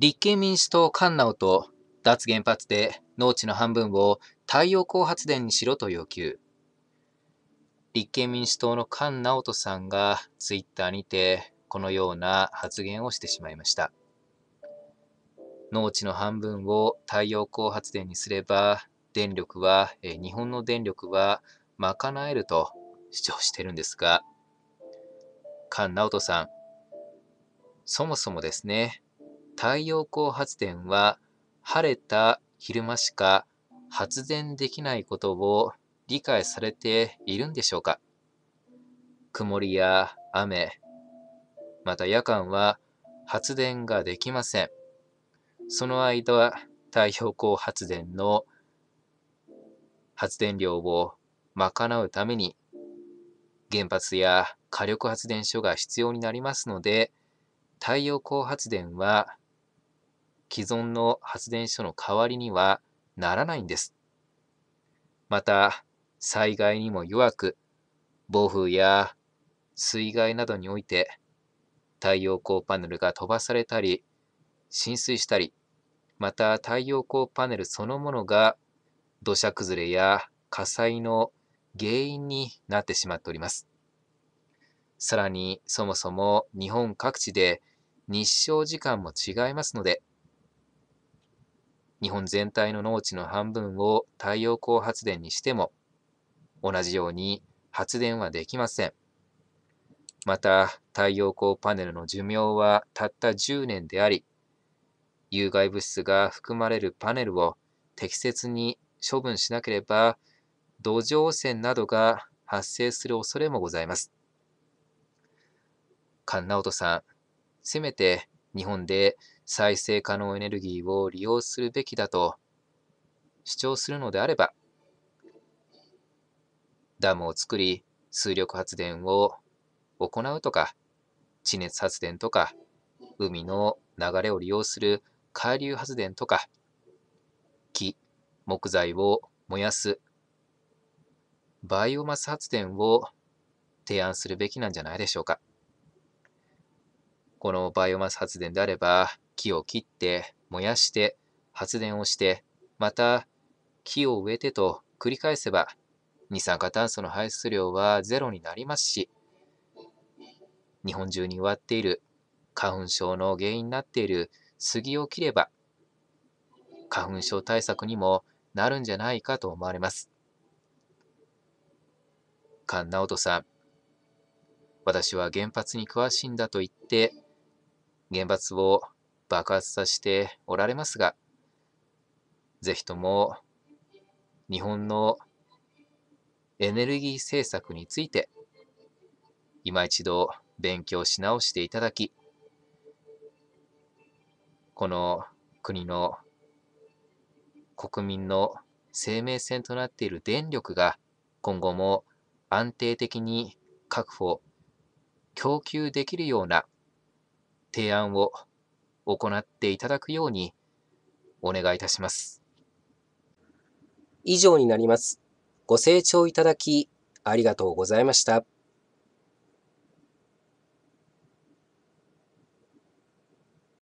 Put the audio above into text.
立憲民主党菅直と脱原発で農地の半分を太陽光発電にしろと要求。立憲民主党の菅直人さんがツイッターにてこのような発言をしてしまいました。農地の半分を太陽光発電にすれば、電力は、日本の電力は賄えると主張してるんですが、菅直人さん、そもそもですね、太陽光発電は晴れた昼間しか発電できないことを理解されているんでしょうか？曇りや雨、また夜間は発電ができません。その間は太陽光発電の発電量を賄うために原発や火力発電所が必要になりますので太陽光発電は既存の発電所の代わりにはならないんです。また災害にも弱く暴風や水害などにおいて太陽光パネルが飛ばされたり浸水したりまた太陽光パネルそのものが土砂崩れや火災の原因になってしまっております。さらにそもそも日本各地で日照時間も違いますので、日本全体の農地の半分を太陽光発電にしても、同じように発電はできません。また、太陽光パネルの寿命はたった10年であり、有害物質が含まれるパネルを適切に処分しなければ、土壌汚染などが発生する恐れもございます。菅直人さん、せめて日本で再生可能エネルギーを利用するべきだと主張するのであれば、ダムを作り、水力発電を行うとか、地熱発電とか、海の流れを利用する海流発電とか、木、木材を燃やす、バイオマス発電を提案するべきなんじゃないでしょうか。このバイオマス発電であれば、木を切って燃やして発電をして、また木を植えてと繰り返せば、二酸化炭素の排出量はゼロになりますし、日本中に植わっている花粉症の原因になっている杉を切れば、花粉症対策にもなるんじゃないかと思われます。菅直人さん、私は原発に詳しいんだと言って、原発を爆発させておられますが、ぜひとも日本のエネルギー政策について、今一度勉強し直していただき、この国の国民の生命線となっている電力が今後も安定的に確保、供給できるような提案を行っていただくようにお願いいたします。以上になります。ご清聴いただきありがとうございました。